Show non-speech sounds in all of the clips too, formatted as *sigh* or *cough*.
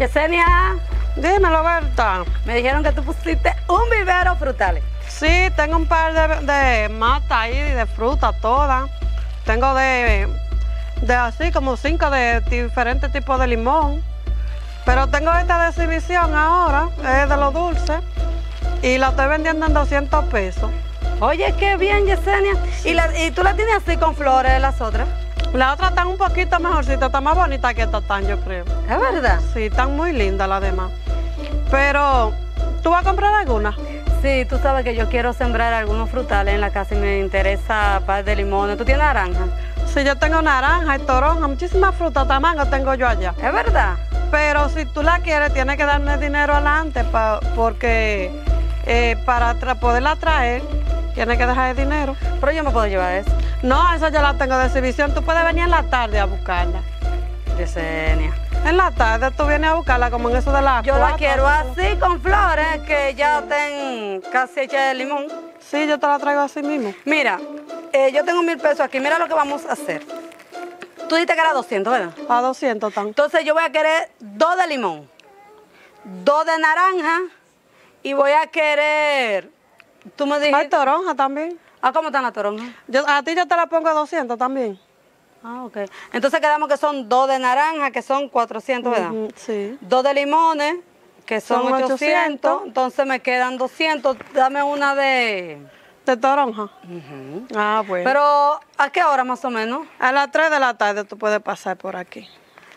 Yesenia, Dímelo, Berta. me dijeron que tú pusiste un vivero frutales. Sí, tengo un par de, de matas ahí, de fruta todas. Tengo de, de así como cinco de diferentes tipos de limón. Pero tengo esta de exhibición ahora, es de los dulces. Y la estoy vendiendo en 200 pesos. Oye, qué bien, Yesenia. ¿Y, la- y tú la tienes así con flores, las otras? La otra está un poquito mejorcita, está más bonita que esta están, yo creo. ¿Es verdad? Sí, están muy lindas las demás. Pero, ¿tú vas a comprar alguna? Sí, tú sabes que yo quiero sembrar algunos frutales en la casa y me interesa par de limones. ¿Tú tienes naranja? Sí, yo tengo naranja y toronja, muchísimas frutas, tamango tengo yo allá. ¿Es verdad? Pero si tú la quieres, tienes que darme dinero adelante pa- porque eh, para tra- poderla traer, tienes que dejar el dinero. Pero yo me puedo llevar eso. No, esa yo la tengo de exhibición. Tú puedes venir en la tarde a buscarla. Yesenia. En la tarde tú vienes a buscarla como en eso de la Yo la quiero así con flores que ya estén casi hechas de limón. Sí, yo te la traigo así mismo. Mira, eh, yo tengo mil pesos aquí. Mira lo que vamos a hacer. Tú dijiste que era 200, ¿verdad? A 200 tan. Entonces yo voy a querer dos de limón, dos de naranja y voy a querer. Tú me Hay dijiste. toronja también. Ah, ¿cómo están las toronjas? Yo, a ti yo te la pongo a 200 también. Ah, ok. Entonces quedamos que son dos de naranja, que son 400, ¿verdad? Sí. Dos de limones, que son, Son 800, 800. Entonces me quedan 200. Dame una de. ¿De toronja? Ah, bueno. Pero, ¿a qué hora más o menos? a las 3 de la tarde tú puedes pasar por aquí.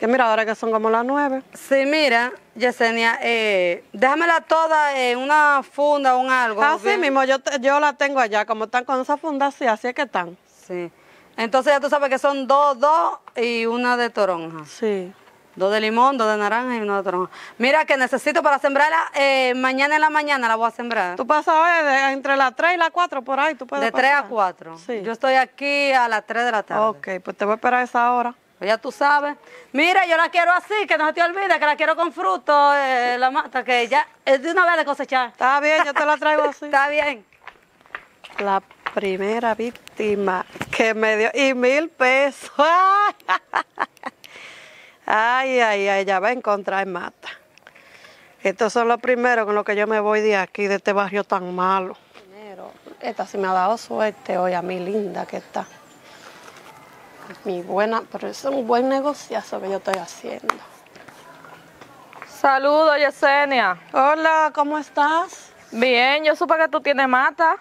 Que mira, ahora que son como las 9. Sí, mira, Yesenia, eh, déjamela toda en una funda o un algo. Así ¿bien? mismo, yo, yo la tengo allá, como están con esa funda así, así es que están. Sí. Entonces ya tú sabes que son dos, dos y una de toronja. Sí. Dos de limón, dos de naranja y una de toronja. Mira que necesito para sembrarla, eh, mañana en la mañana la voy a sembrar. Tú pasas hoy de- entre las 3 y las 4 por ahí, tú puedes De 3 a pasar. 4. Sí. Yo estoy aquí a las 3 de la tarde. Ok, pues te voy a esperar a esa hora. Pues ya tú sabes. Mira, yo la quiero así, que no se te olvide, que la quiero con fruto, eh, la mata, que ya es de una vez de cosechar. Está bien, yo te la traigo así. *laughs* Está bien. La primera víctima que me dio, y mil pesos. *laughs* Ay, ay, ay, ya va a encontrar mata. Estos son los primeros con los que yo me voy de aquí, de este barrio tan malo. Primero, Esta sí me ha dado suerte hoy a mi linda que está. Mi buena, pero es un buen negociazo que yo estoy haciendo. Saludos, Yesenia. Hola, ¿cómo estás? Bien, yo supe que tú tienes mata,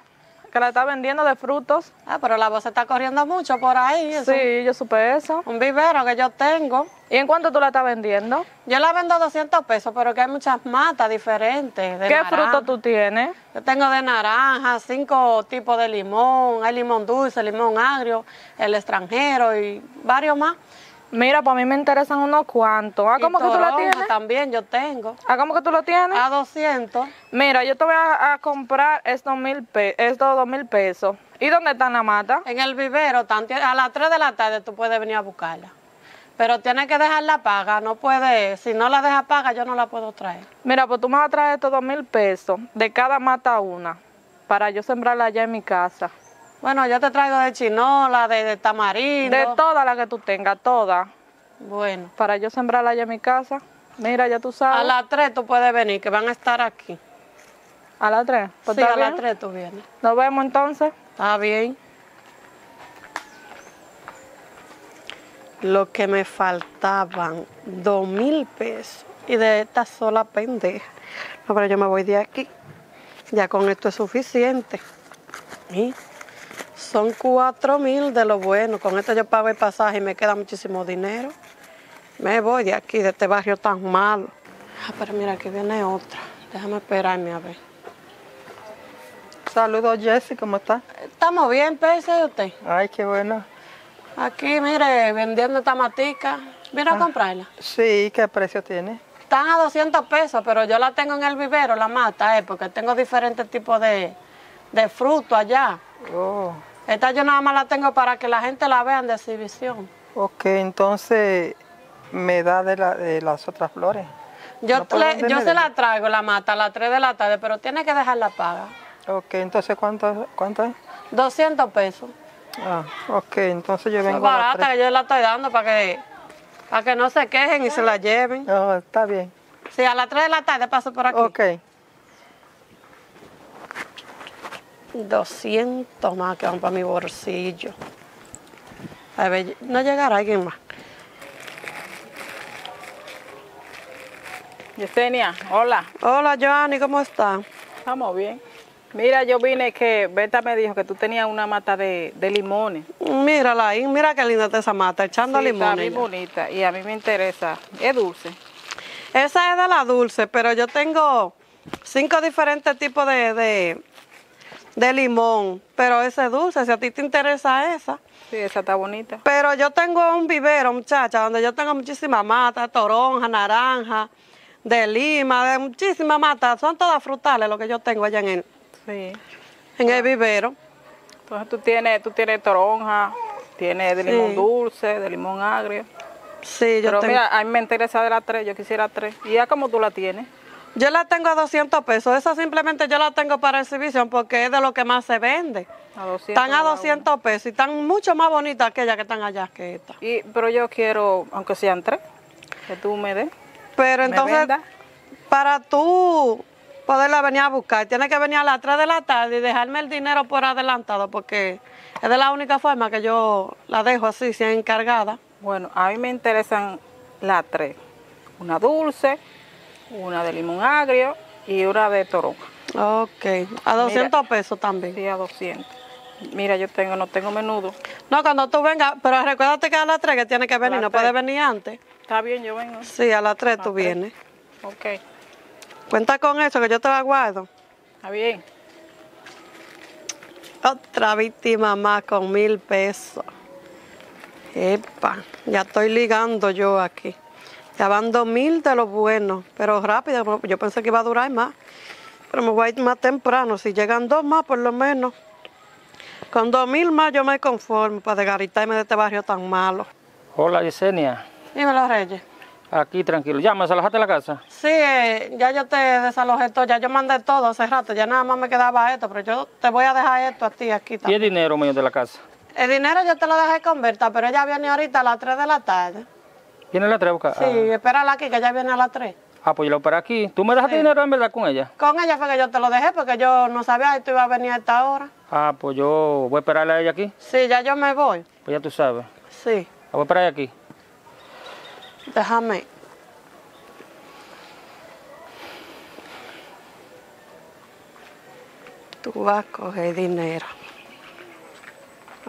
que la estás vendiendo de frutos. Ah, pero la voz está corriendo mucho por ahí. Sí, yo supe eso. Un, vivero que yo tengo. ¿Y en cuánto tú la estás vendiendo? Yo la vendo 200 pesos, pero que hay muchas matas diferentes. de ¿Qué naranja. fruto tú tienes? Yo tengo de naranja, cinco tipos de limón. Hay limón dulce, limón agrio, el extranjero y varios más. Mira, pues a mí me interesan unos cuantos. ¿Ah, cómo que tú toronja tienes? también yo tengo. ¿Ah, cómo que tú lo tienes? A 200. Mira, yo te voy a, a comprar estos mil pe estos dos mil pesos. ¿Y dónde está la mata? En el vivero, a las 3 de la tarde tú puedes venir a buscarla. Pero tienes que dejarla paga, no puedes, si no la dejas paga yo no la puedo traer. Mira, pues tú me vas a traer estos dos mil pesos de cada mata una para yo sembrarla allá en mi casa. Bueno, yo te traigo de chinola, de, de tamarindo. De todas las que tú tengas, todas. Bueno. para yo sembrarla allá en mi casa. Mira, ya tú sabes. A las 3 tú puedes venir, que van a estar aquí. A las 3. Pues sí, a las bien. 3 tú vienes. Nos vemos entonces. Está bien. Lo que me faltaban, dos mil pesos. Y de esta sola pendeja. No, pero yo me voy de aquí. Ya con esto es suficiente. Y son cuatro mil de lo bueno. Con esto yo pago el pasaje y me queda muchísimo dinero. Me voy de aquí, de este barrio tan malo. Ah, pero mira, aquí viene otra. Déjame esperarme a ver. Saludos, Jessy, ¿cómo estás? Estamos bien, pese de usted. Ay, qué bueno. Aquí, mire, vendiendo esta matica. Vino a comprarla. Sí, ¿qué precio tiene? Están a 200 pesos, pero yo la tengo en el vivero, la mata, eh, porque tengo diferentes tipos de, de fruto allá. Oh, Esta yo nada más la tengo para que la gente la vean de exhibición. ok, entonces me da de, la- de las otras flores. Yo, No le- se la traigo, la mata, a las 3 de la tarde, pero tiene que dejarla paga. Ok, entonces ¿cuánto, cuánto es? 200 pesos. Ah, ok, entonces yo Es vengo a las barata que yo la estoy dando para que, para que no se quejen y se la lleven. Oh, está bien. Sí, a las 3 de la tarde paso por aquí. Ok. 200 más que van para mi bolsillo. A ver, no llegará alguien más. Yesenia, hola. Hola, Joanny, ¿cómo está? Estamos bien. Mira, yo vine que Berta me dijo que tú tenías una mata de, de limones. Mírala ahí, mira qué linda está esa mata, echando Sí, Está limones. bien ya. bonita y a mí me interesa. Es dulce. Esa es de la dulce, pero yo tengo cinco diferentes tipos de, de, de limón, pero ese es dulce, si a ti te interesa esa. Sí, esa está bonita. Pero yo tengo un vivero, muchacha, donde yo tengo muchísimas matas, toronja, naranja, de lima, de muchísimas matas. Son todas frutales lo que yo tengo allá en el, Sí. en el vivero. Entonces tú tienes, tú tienes toronja, tienes de Sí. limón dulce, de limón agrio. Sí, yo Pero tengo. mira, a mí me interesa de las tres, yo quisiera tres. ¿Y ya como tú la tienes? Yo la tengo a 200 pesos. Esa simplemente yo la tengo para exhibición porque es de lo que más se vende. A 200. Están a cada 200 pesos y están mucho más bonitas aquellas que están allá que esta. Y, pero yo quiero, aunque sean tres, que tú me des. Pero ¿Me entonces, para tú poderla venir a buscar, tienes que venir a las 3 de la tarde y dejarme el dinero por adelantado porque es de la única forma que yo la dejo así, si es encargada. Bueno, a mí me interesan las tres. Una dulce, una de limón agrio y una de toronja. Ok, a 200 pesos también. Sí, a 200. Mira, yo tengo, no tengo menudo. No, cuando tú vengas, pero recuérdate que a las 3 que tienes que venir, no tres. puedes venir antes. Está bien, yo vengo. Sí, a las 3 A tú tres. vienes. Ok, Cuenta con eso, que yo te la guardo. está bien. Otra víctima más con mil pesos. Epa, ya estoy ligando yo aquí. Ya van dos mil de los buenos, pero rápido, yo pensé que iba a durar más. Pero me voy a ir más temprano, si llegan dos más por lo menos. Con dos mil más yo me conformo para desgaritarme de este barrio tan malo. Hola Yesenia, Dímelo, Reyes. aquí tranquilo. Ya, ¿me desalojaste la casa? Sí, eh, ya yo te desalojé todo, ya yo mandé todo hace rato, ya nada más me quedaba esto, pero yo te voy a dejar esto a ti aquí ¿Y el también. dinero mío de la casa? El dinero yo te lo dejé con Berta, pero ella viene ahorita a las 3 de la tarde. ¿Viene la tres a buscar? Sí, espérala aquí, que ella viene a las 3. Ah, ah, pues yo lo para aquí. ¿Tú me dejaste dinero en verdad con ella? Con ella fue que yo te lo dejé, porque yo no sabía que tú ibas a venir a esta hora. Ah, pues yo voy a esperarle a ella aquí. Sí, ya yo me voy. Pues ya tú sabes. Sí, La voy a esperar aquí. déjame. Tú vas a coger dinero.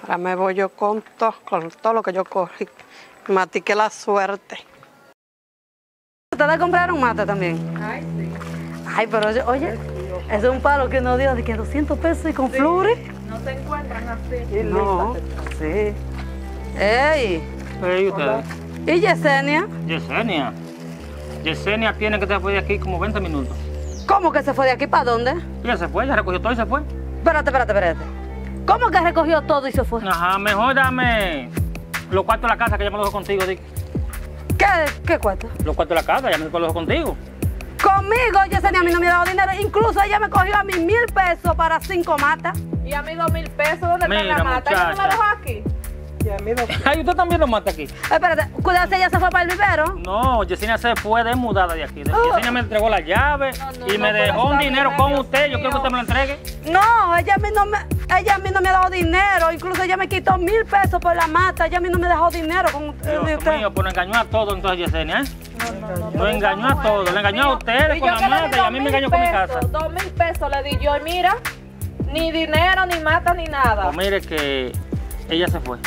Ahora me voy yo con todo, con todo lo que yo cogí. Me matiqué la suerte. ¿Ustedes compraron mata también? Ay, sí. Ay, pero oye, oye, ese es un palo que nos dio de que 200 pesos y con flores. No se encuentran así. No, sí. Ey, ¿Y ustedes? ¿y Yesenia? Yesenia. Yesenia tiene que estar fue de aquí como 20 minutos. ¿Cómo que se fue de aquí para dónde? Ella se fue, ella recogió todo y se fue. Espérate, espérate, espérate. ¿Cómo que recogió todo y se fue? Ajá, mejor dame los cuartos de la casa que ella me lo dejó contigo, Dick. ¿Qué, qué cuesta? Los cuartos de la casa, ella me lo dejó contigo. Conmigo, Yesenia a mí no me ha dado dinero. Incluso ella me cogió a mí mil pesos para cinco matas. Y a mí dos mil pesos, ¿dónde está la mata? ¿Ella no muchacha. la dejó aquí? *laughs* Ay, usted también lo mata aquí. Espérate, cuidado si ella se fue para el vivero. No, Yesenia se fue de mudada de aquí. Oh. Yesenia me entregó la llave y me no, dejó un dinero con Dios usted. Yo quiero que usted me lo entregue. No, ella a mí no me, ella a mí no me ha dado dinero. Incluso ella me quitó mil pesos por la mata. Ella a mí no me dejó dinero con usted. Dios de usted. mío, pues engañó a todos entonces Yesenia, ¿eh? Lo engañó a todos. Le engañó a ustedes con la mata y a mí me engañó con mi casa. Dos mil pesos le di yo y mira, ni dinero, ni mata, ni nada. Pues mire que ella se fue.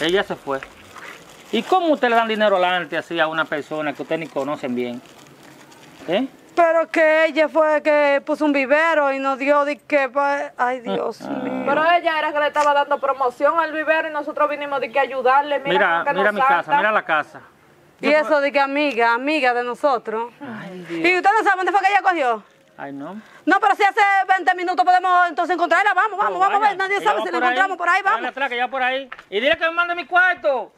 Ella se fue. ¿Y cómo usted le dan dinero adelante así a una persona que usted ni conocen bien? ¿Eh? Pero que ella fue que puso un vivero y nos dio de que... Ay, Dios Ah. mío. Pero ella era que le estaba dando promoción al vivero y nosotros vinimos de que ayudarle. Mira, Mira, mira mi salta. casa, mira la casa. Y eso de que amiga, amiga de nosotros. ¿Y usted no sabe dónde fue que ella cogió? Ay, no. No, pero si hace 20 minutos podemos entonces encontrarla. Vamos, vamos, vamos a ver. Nadie sabe si la encontramos por ahí. Vamos. atrás, que va por ahí. Y dile que me mande mi cuarto.